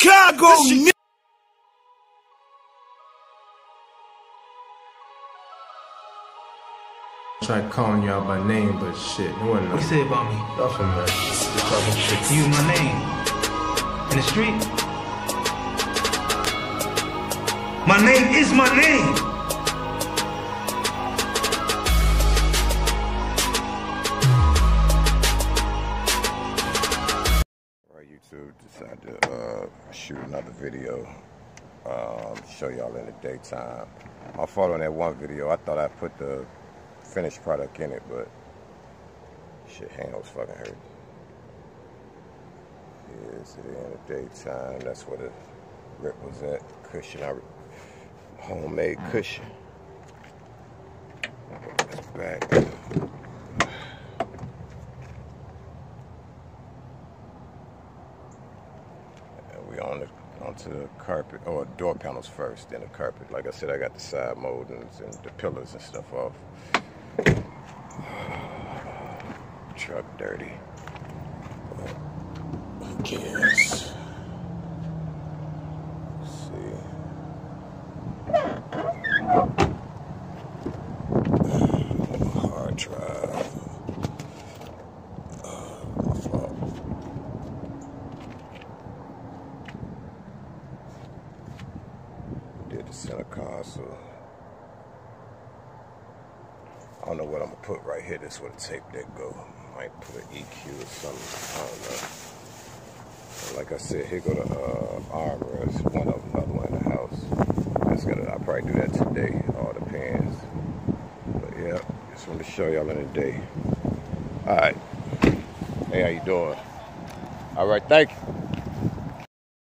Chicago, nigga. Try calling y'all by name, but shit, it wasn't What you say about me? Y'all from that. Talking shit. You my name. In the street? My name is my name. YouTube decided to uh, shoot another video, um, show y'all in the daytime. My fault on that one video. I thought I put the finished product in it, but shit, hand was fucking hurt. Here's it in the daytime. That's where the rip was at. Cushion, I homemade cushion. That's back. And we on the onto the carpet or door panels first, then the carpet. Like I said, I got the side moldings and the pillars and stuff off. Truck dirty. But Did the center console. I don't know what I'm gonna put right here. This where the tape deck go. Might put an EQ or something. I don't know. Like I said, here go the uh, armors. One of them, another one in the house. Just gotta. I'll probably do that today. All the pans. But yeah, just wanted to show y'all in a day. All right. Hey, how you doing? All right, thank you.